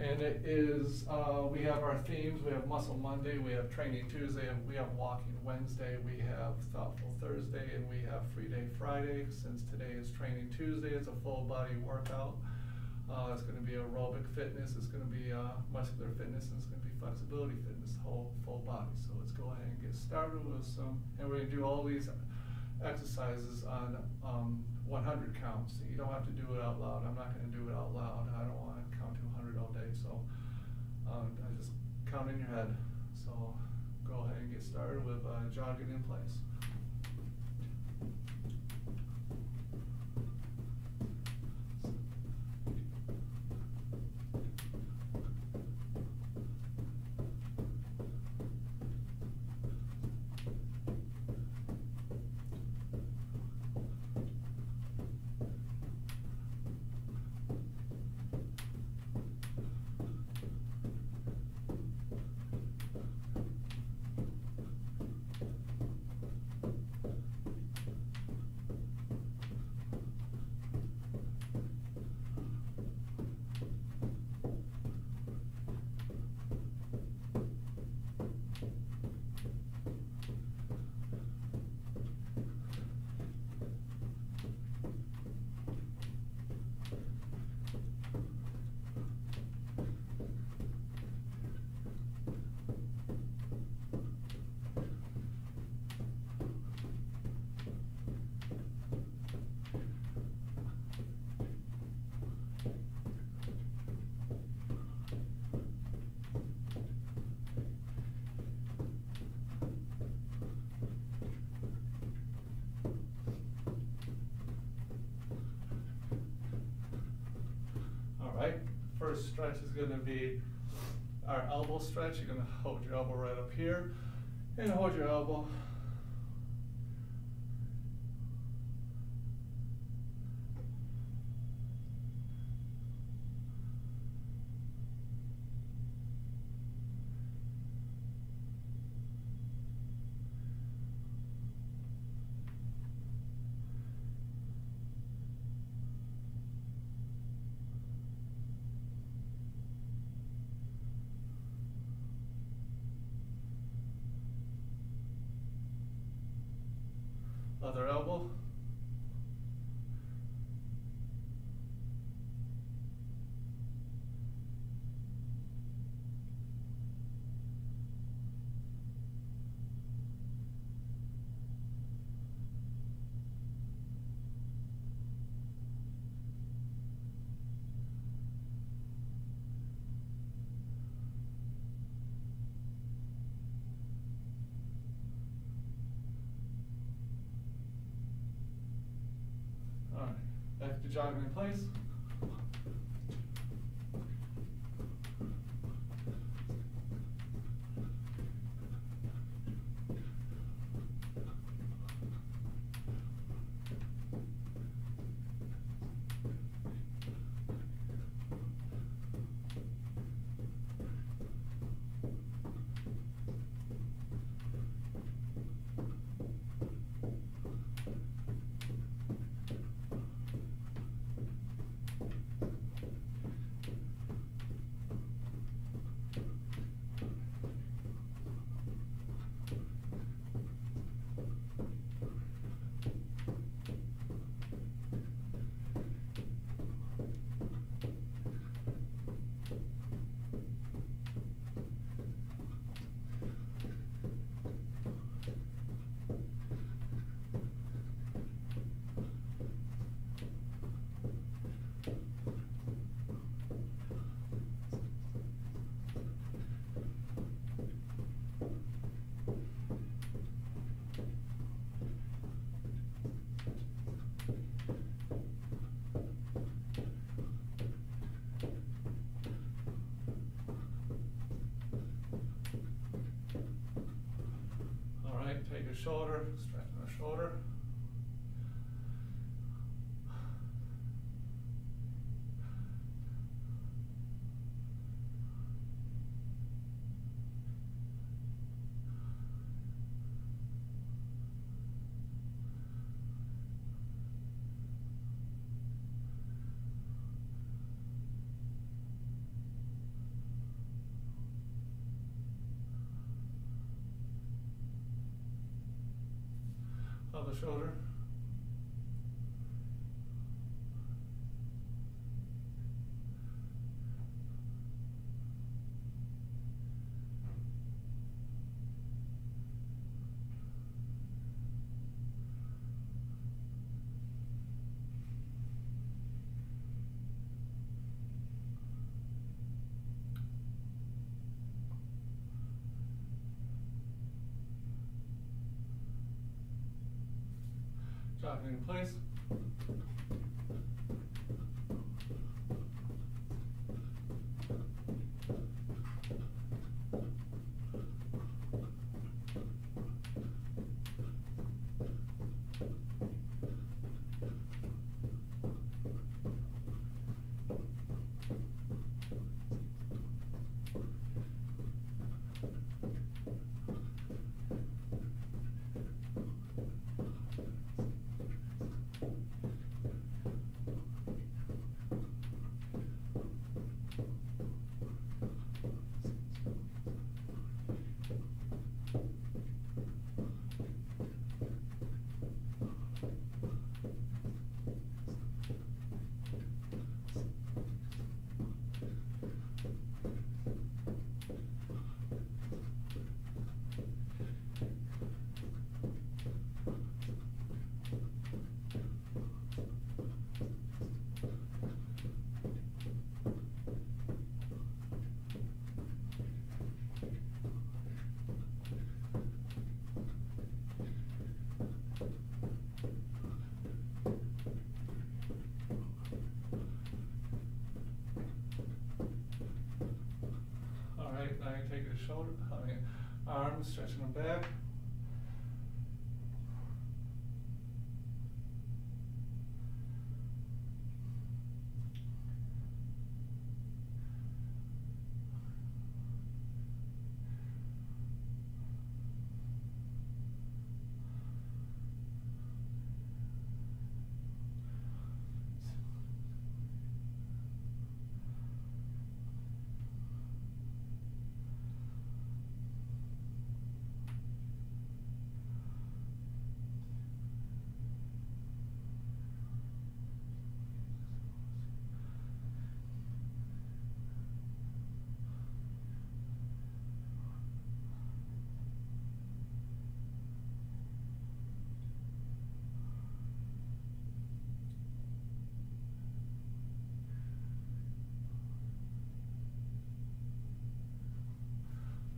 And it is, uh, we have our themes, we have Muscle Monday, we have Training Tuesday, and we have Walking Wednesday, we have Thoughtful Thursday, and we have Free Day Friday. Since today is Training Tuesday, it's a full body workout. Uh, it's gonna be aerobic fitness, it's gonna be, uh, muscular fitness, and it's gonna be flexibility fitness, whole, full body. So let's go ahead and get started with some, and we're gonna do all these exercises on, um, one hundred counts. You don't have to do it out loud, I'm not gonna do it out loud, I don't wanna count to hundred all day, so, um, I just count in your head. So, go ahead and get started with, uh, jogging in place. All right, first stretch is gonna be our elbow stretch. You're gonna hold your elbow right up here and hold your elbow. Other elbow. All right, back to jogging in place. All right, take your shoulder, shoulder. In place. All right, now you take your shoulder, I arms, stretching them back.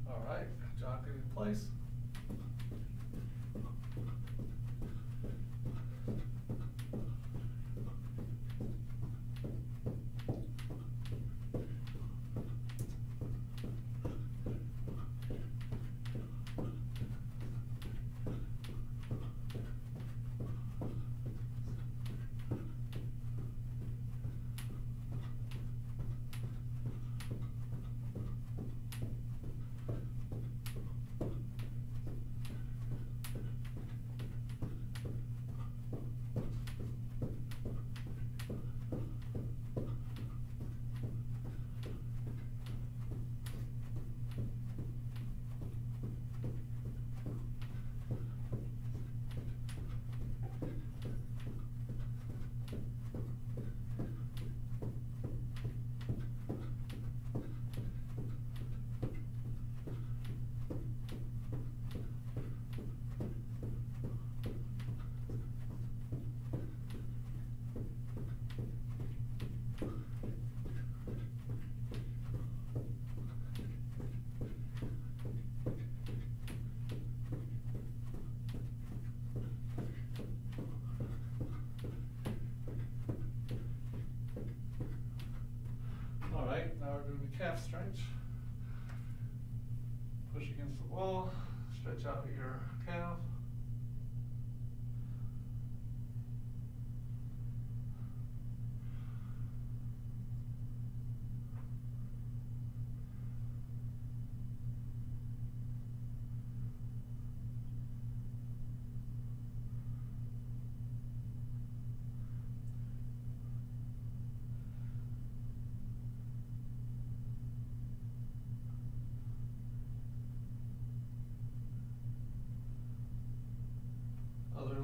All right, in place. All right, now we're doing the calf stretch.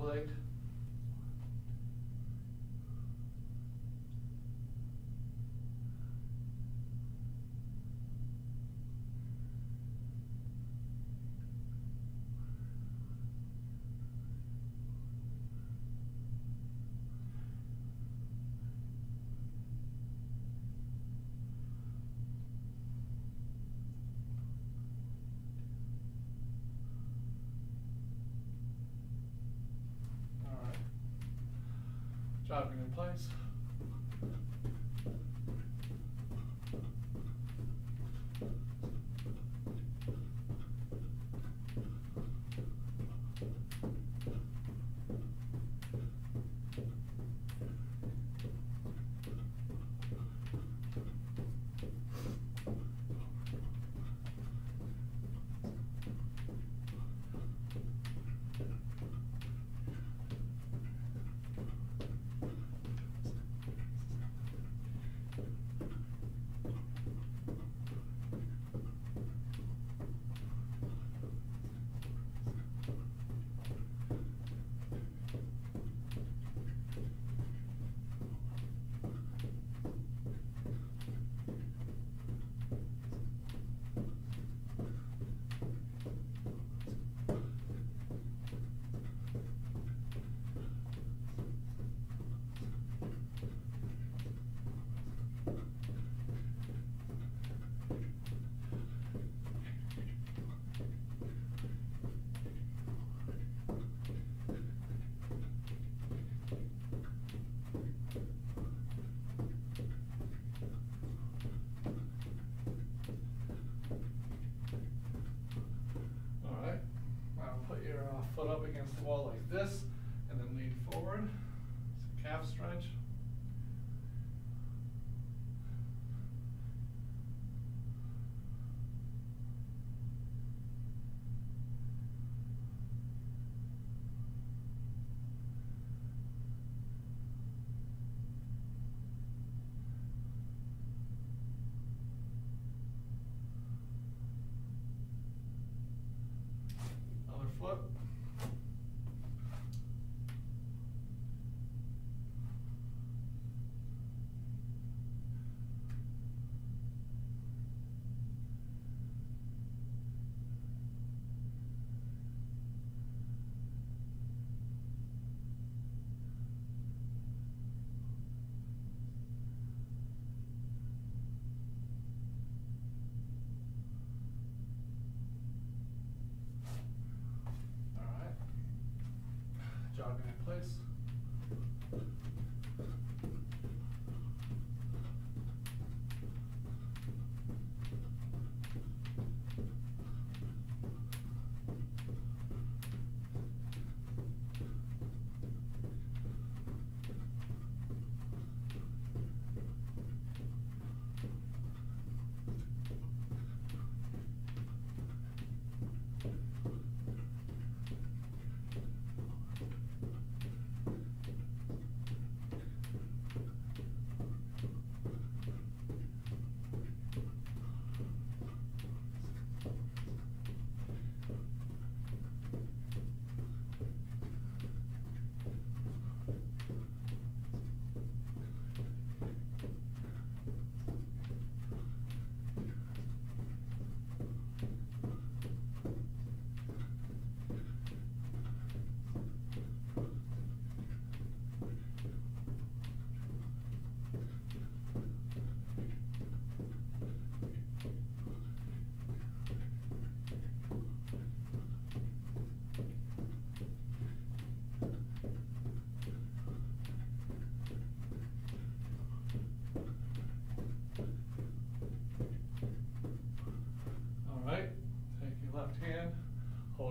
legged? Driving in place. Uh, foot up against the wall like this,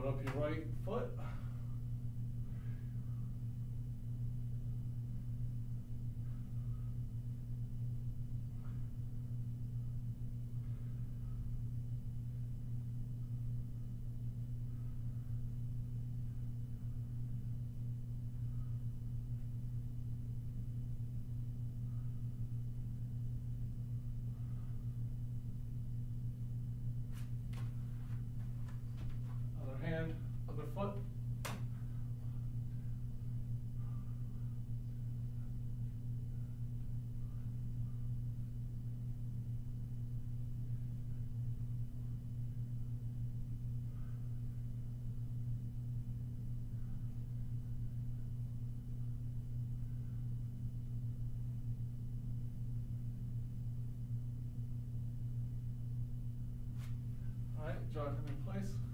hold up your right foot. Other hand, other foot. All right, jogging in place.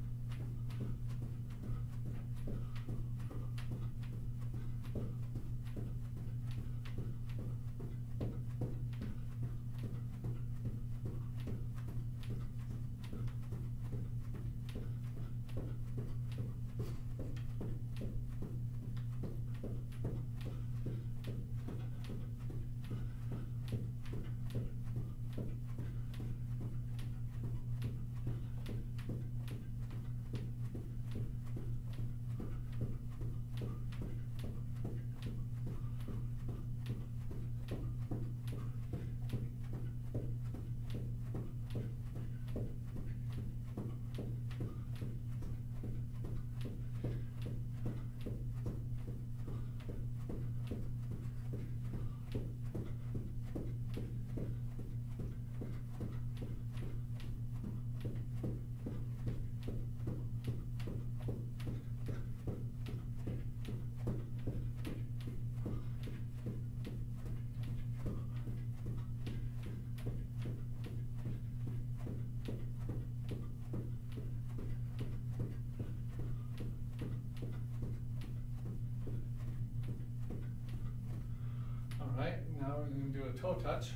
A toe touch.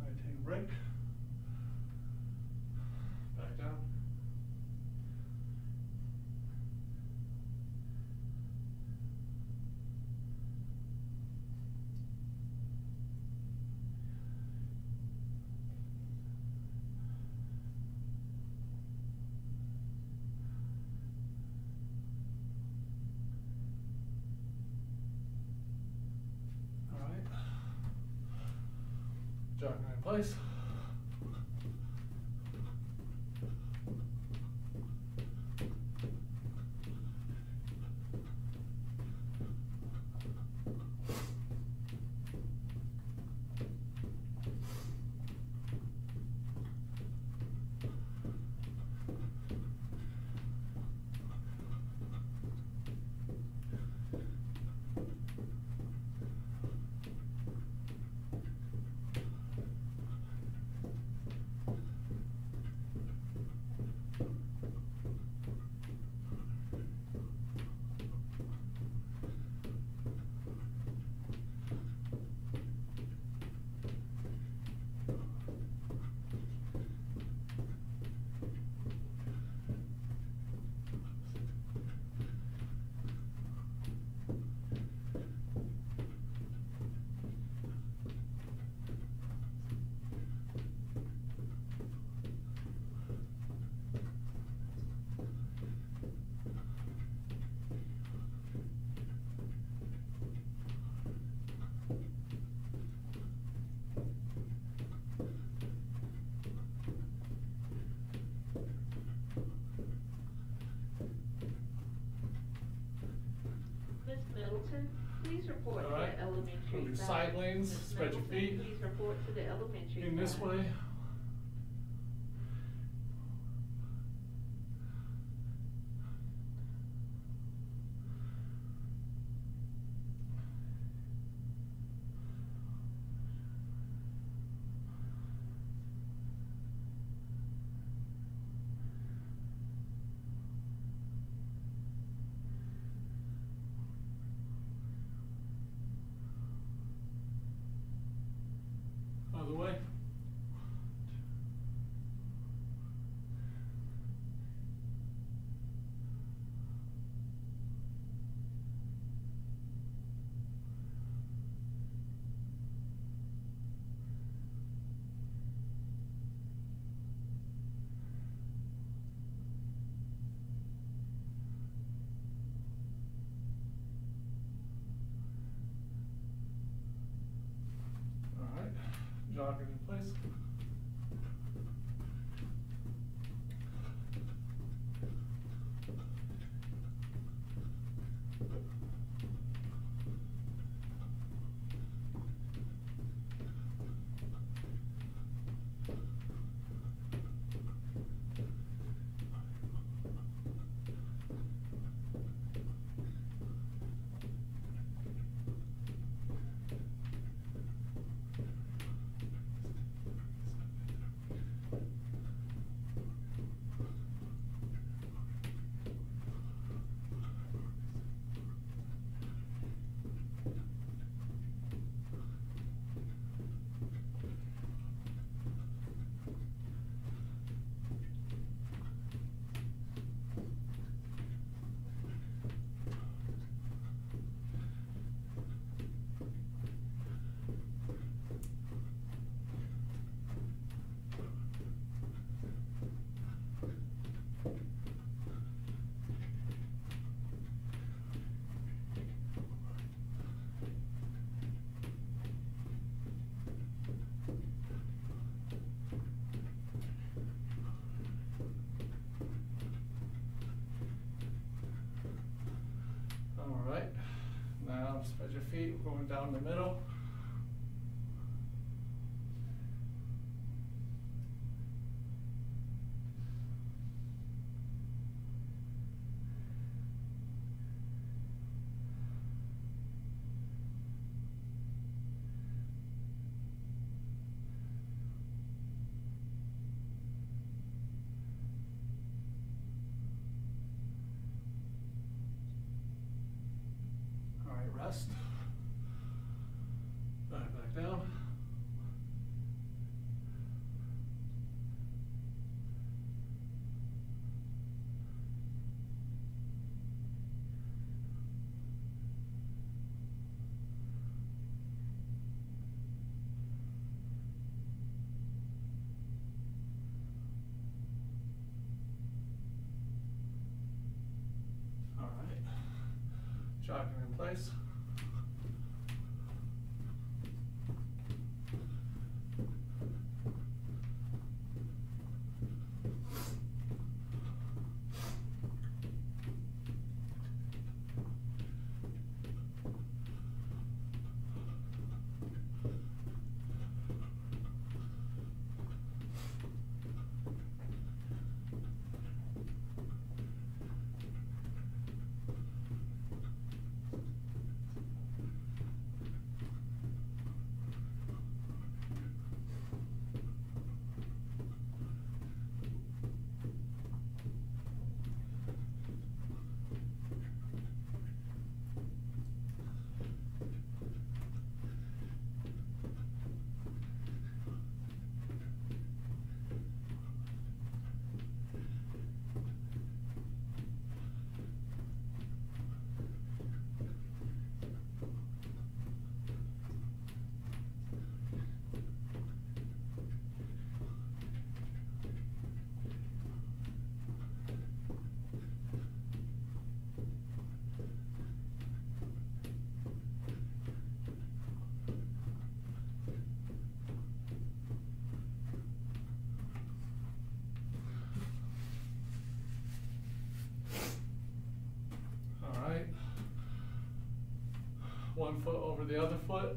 I take a break. Back down. All right. Jogging in place. Report to All right. the elementary. Side. side lanes, spread your feet. Please report to the elementary. In this side. way. Other way. All right, jogging your feet, going down the middle. rest. place? one foot over the other foot.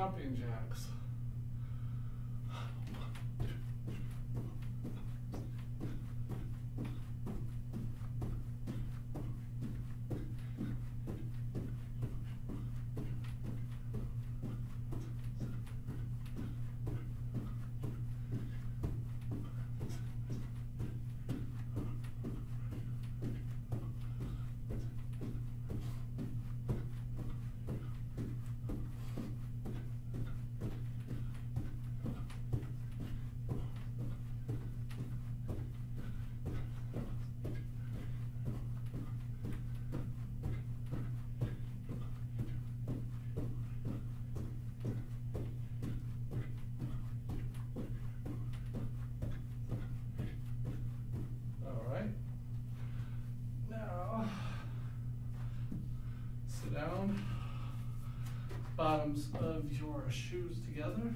jumping jacks. bottoms of your shoes together.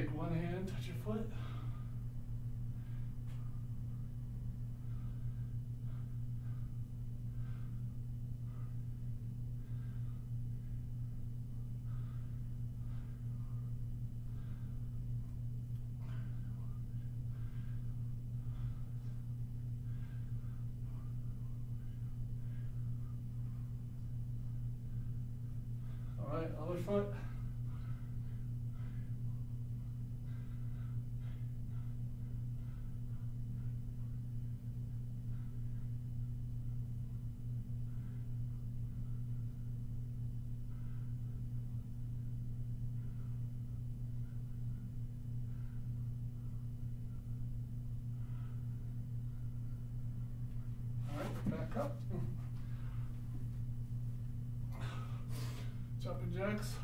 Take one hand, touch your foot. All right, other foot. All right, back up. Jumping jacks.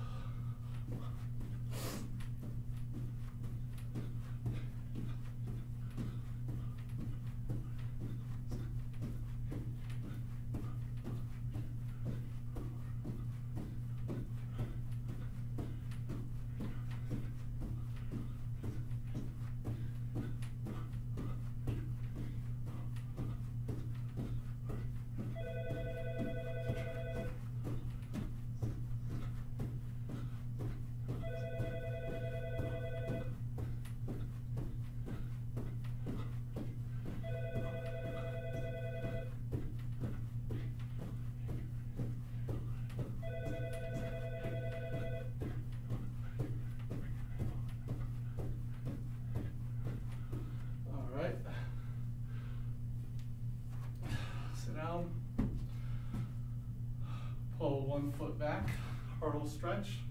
One foot back, hurdle stretch.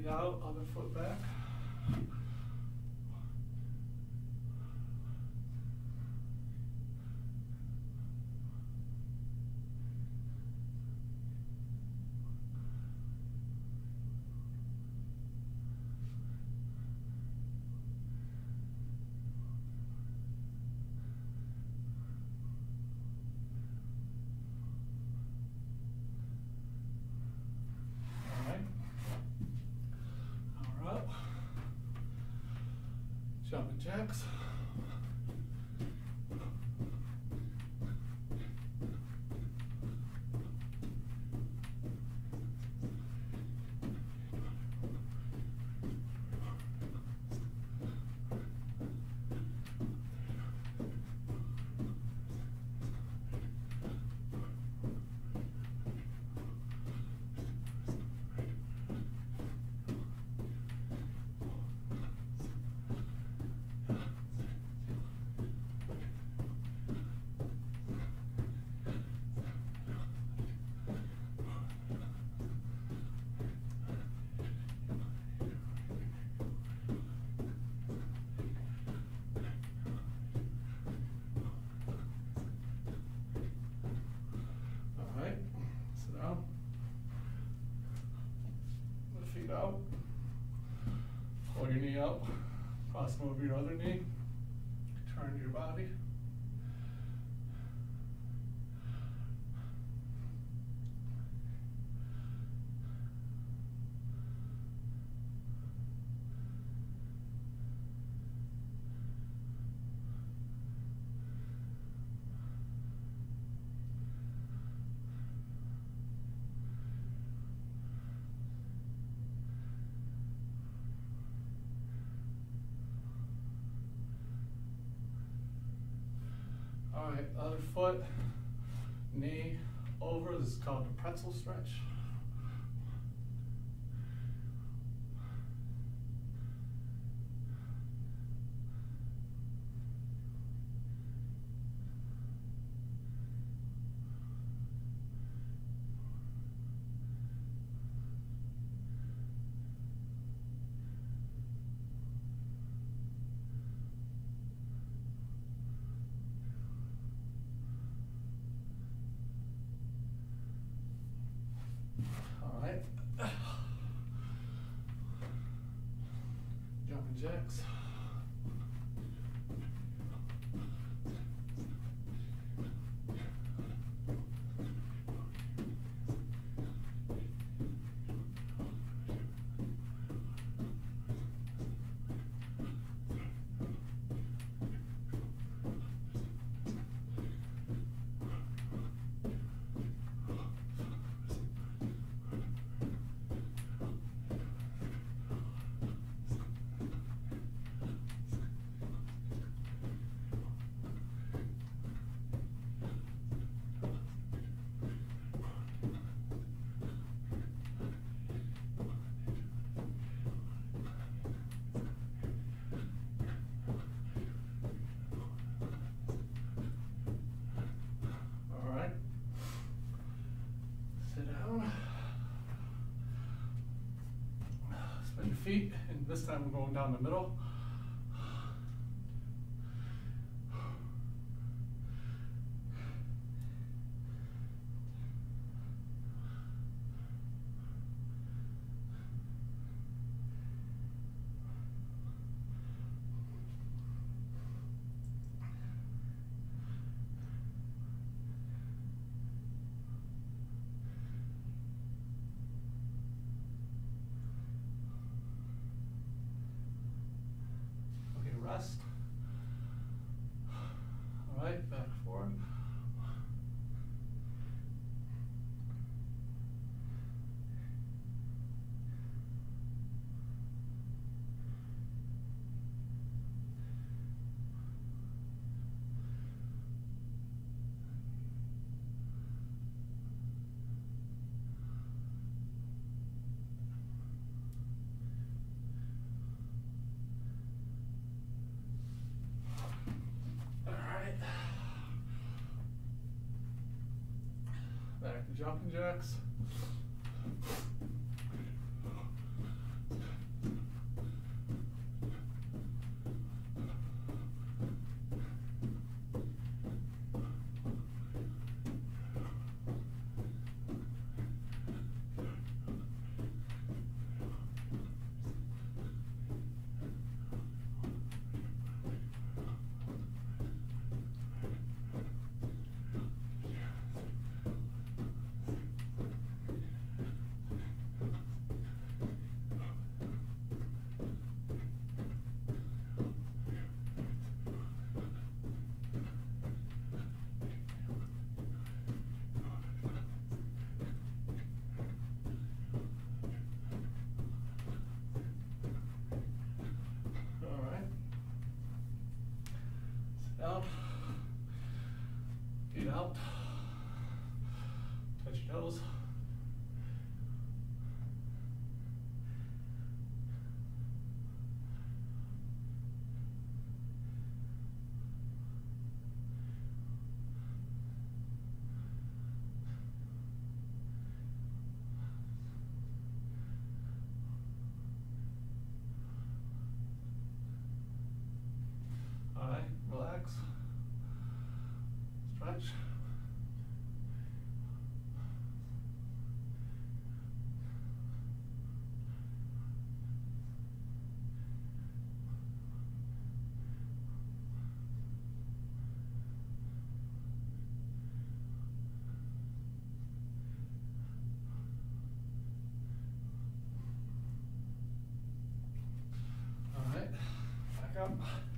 Feet out, other foot back. All right. All right. Jumping jacks. All right, sit down. Put feet out. Pull your knee up, them over your other knee. Turn your body. All right, other foot, knee over. This is called the pretzel stretch. Down the middle. Okay, rest. All right, back forward. All right. Back to jumping jacks. All right. Sit down. Feet out. Touch your toes. All right, relax. Stretch. All right, back up.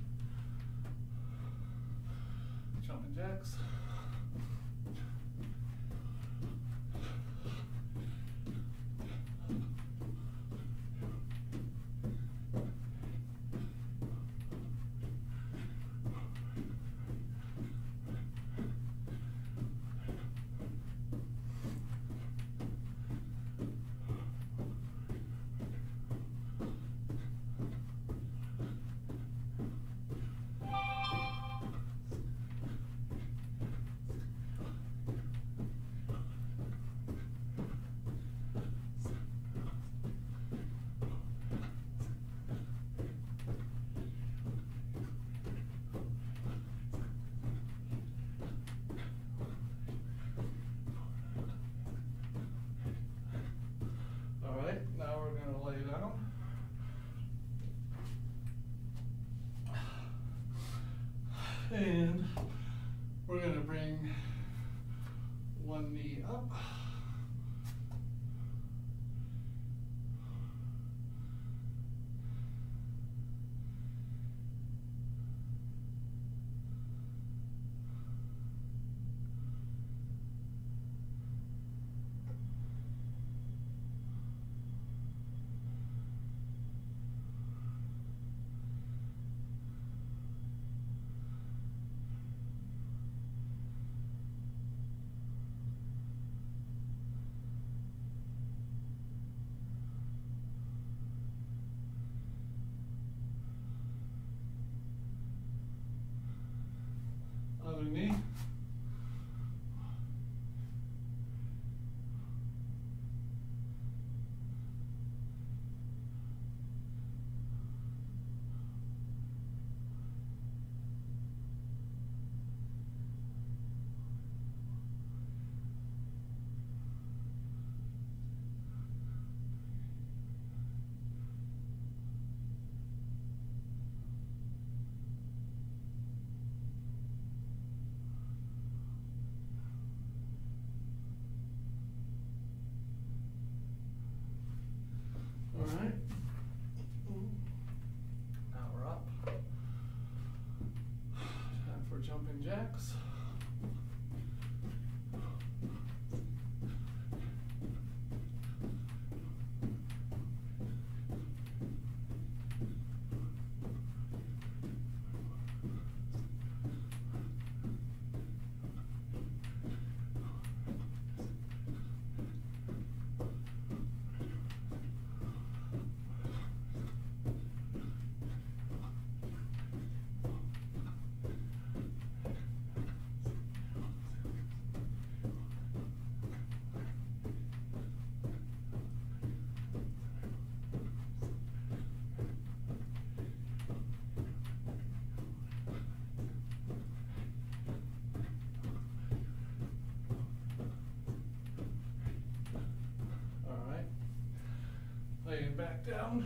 Down.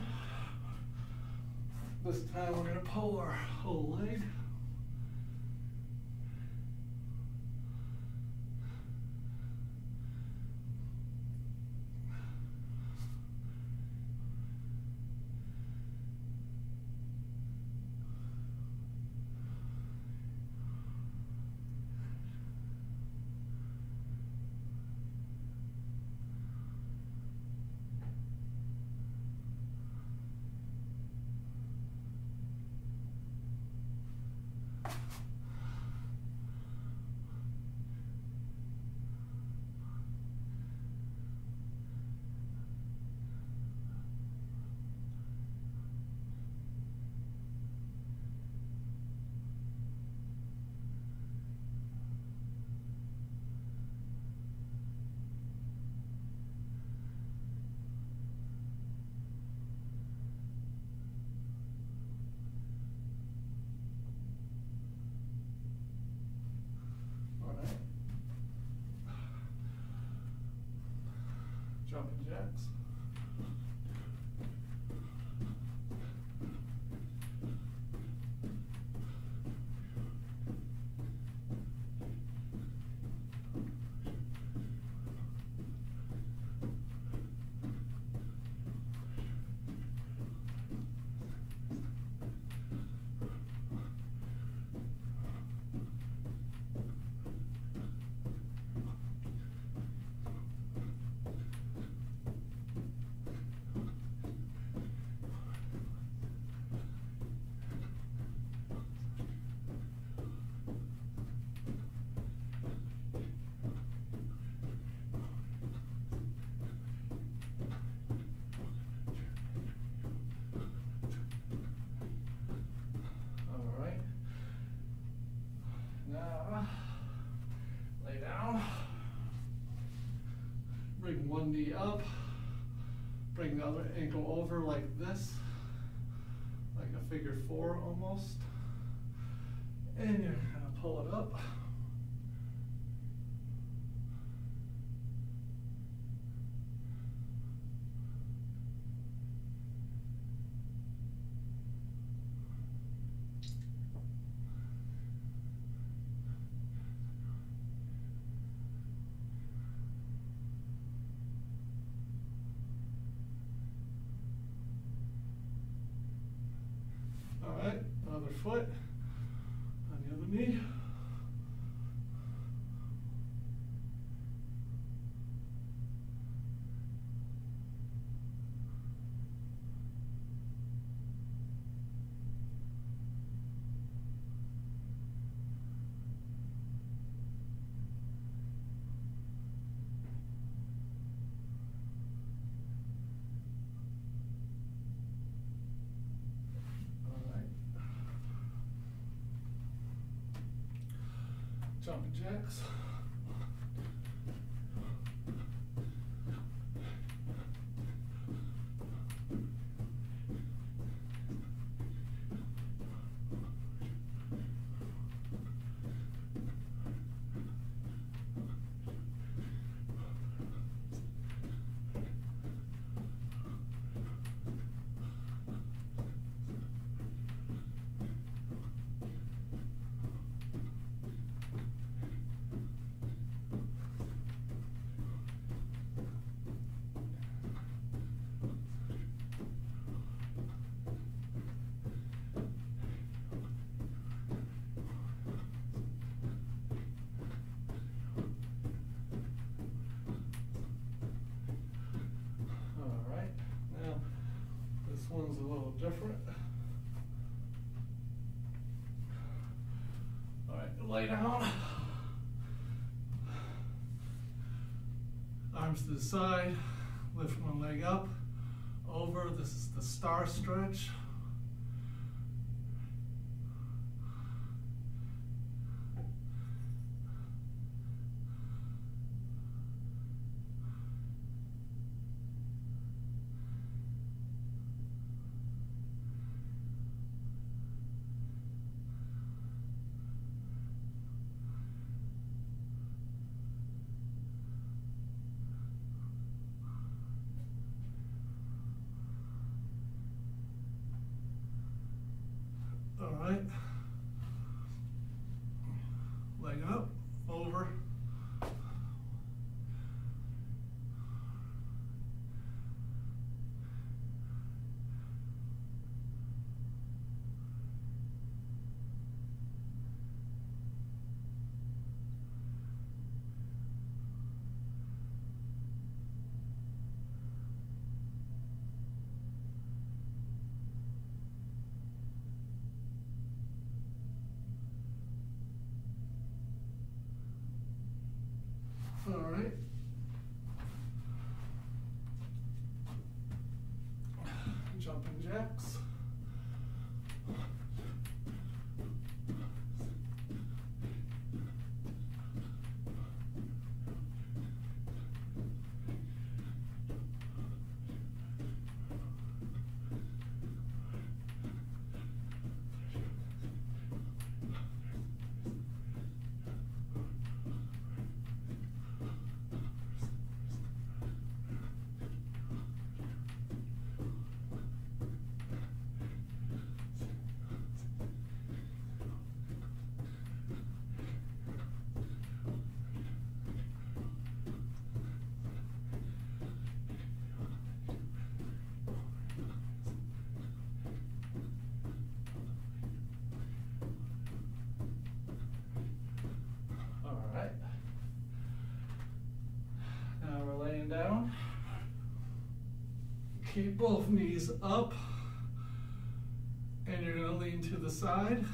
This time we're gonna pull our whole leg. Alright. Jumping jacks. Alright. Now, lay down. Bring one knee up. Bring the other ankle over like this. Like a figure four almost. And you're gonna pull it up. Alright, another foot checks. different. All right, lay down. Arms to the side, lift one leg up, over, this is the star stretch. Jumping jacks. All right. Now we're laying down. Keep both knees up. And you're gonna lean to the side.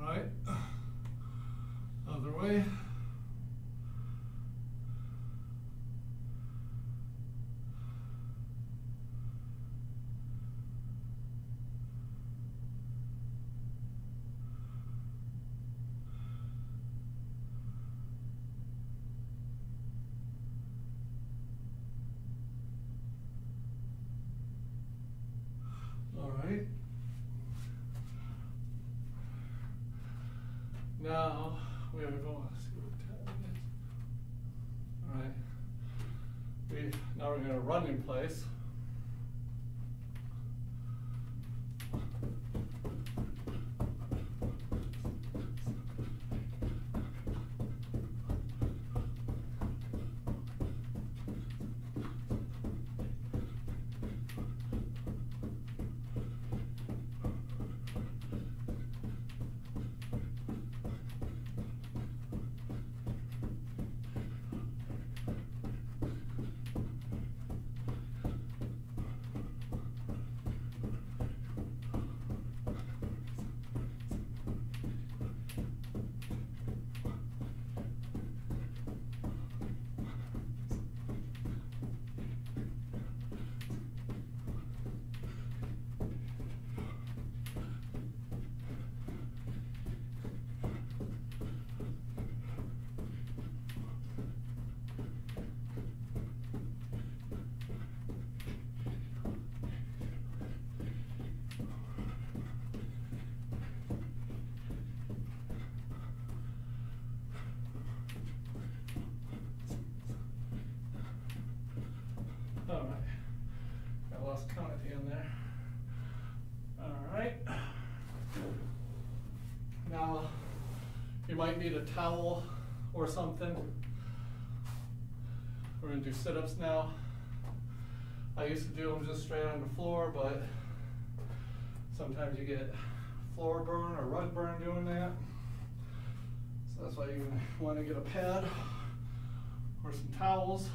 All right. Other way. All right. Now we are going to see what time it is. All right. We now we're going to run in place. Need a towel or something. We're gonna do sit-ups now. I used to do them just straight on the floor, but sometimes you get floor burn or rug burn doing that. So that's why you wanna get a pad or some towels.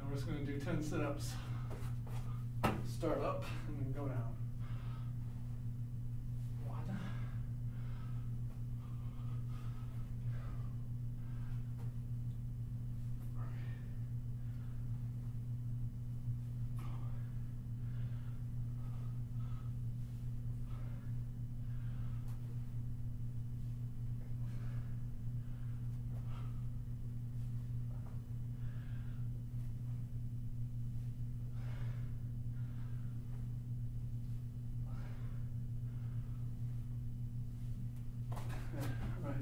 And we're just gonna do ten sit-ups. Start up and then go down. One. Right.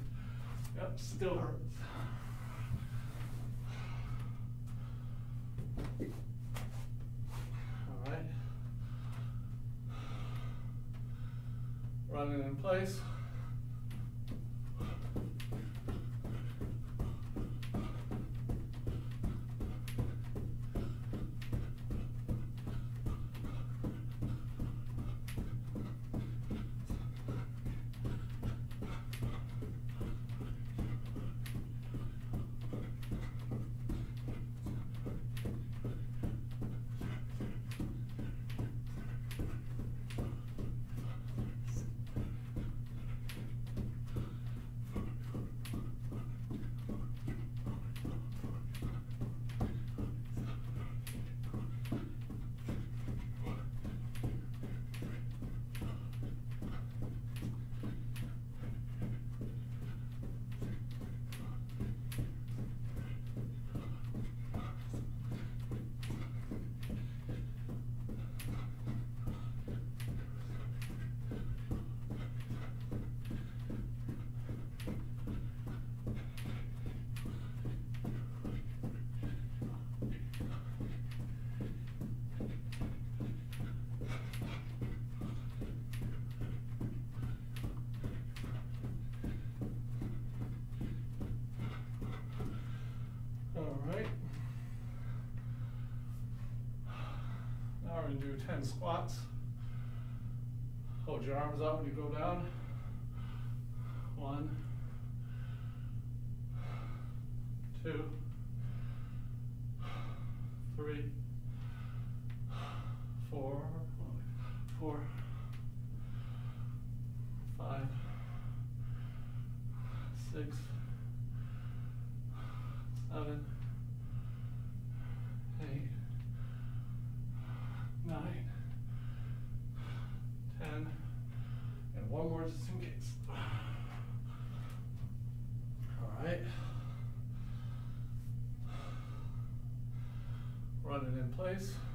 Yep, still hurts. All right. Running in place. All right. Do ten squats. Hold your arms out when you go down. One, two, three, four, four, five, six, seven, eight, nine, ten, and one more just in case. All right. Run it in place.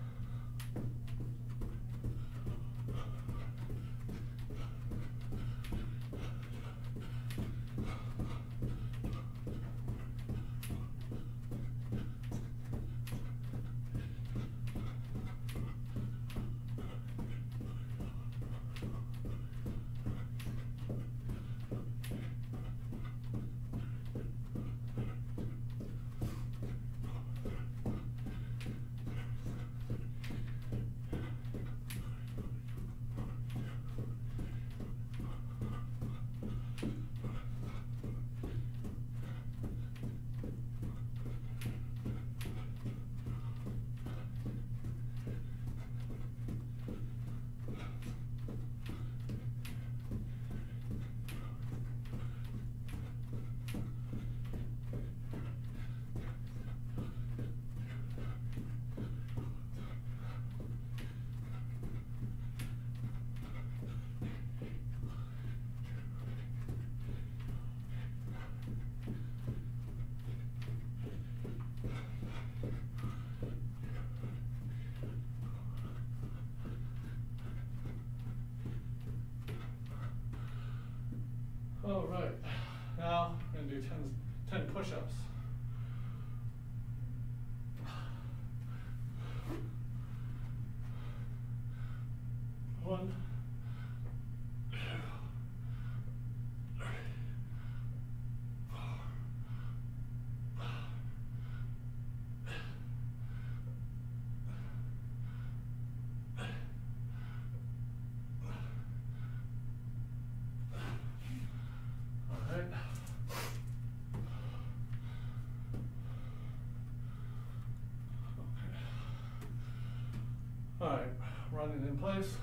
Running in place.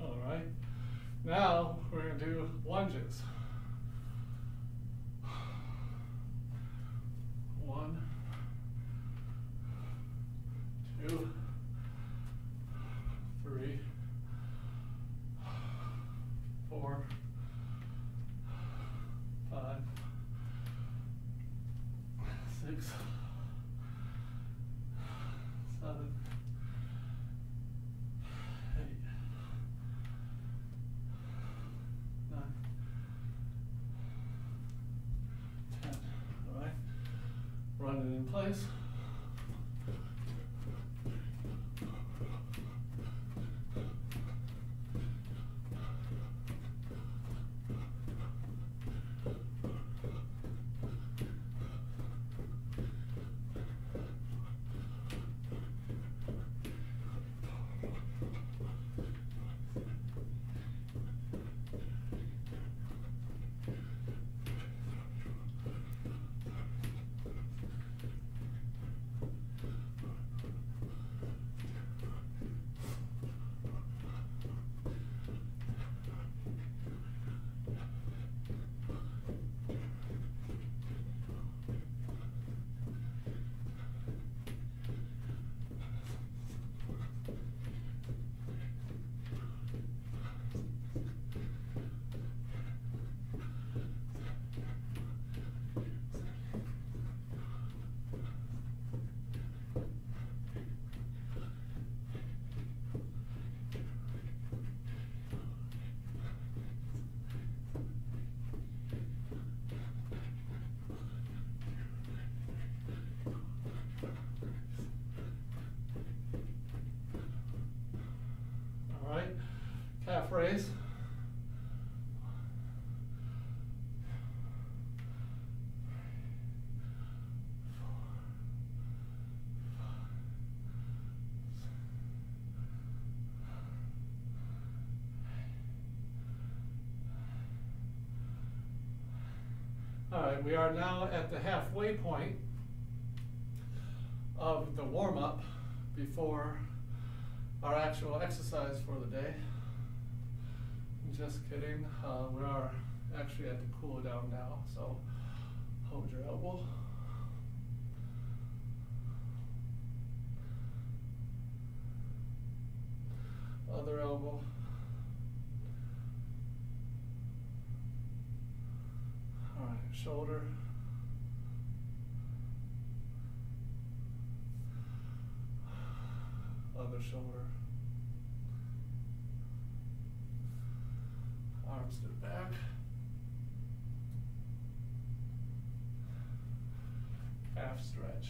All right. Now we're going to do lunges. One, two, three, four, five, six, seven, eight, nine, ten. All right. Run it in place. All right. Calf raise. All right, we are now at the halfway point of the warm-up before our actual exercise for the day. Just kidding, uh, we are actually at the cool down now, so hold your elbow. Other elbow. All right, shoulder. Other shoulder. Arms to the back. Calf stretch.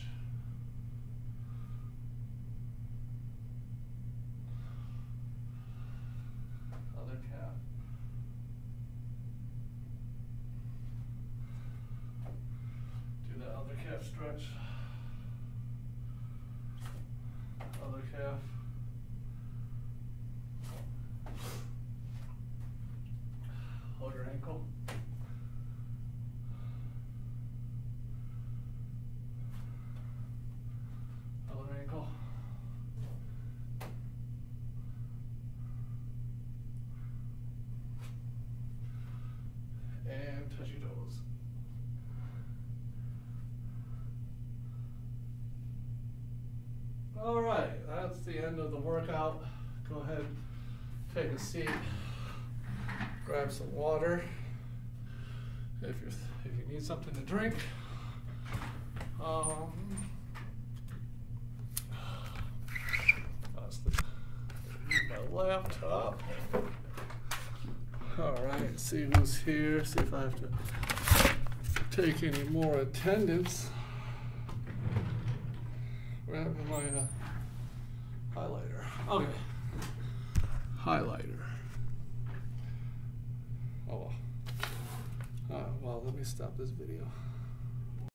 Other calf. Do the other calf stretch. Other calf. Hold your ankle. Other ankle. All right, that's the end of the workout. Go ahead, take a seat, grab some water. If you if you need something to drink. Um, my laptop. All right, see who's here. See if I have to take any more attendance.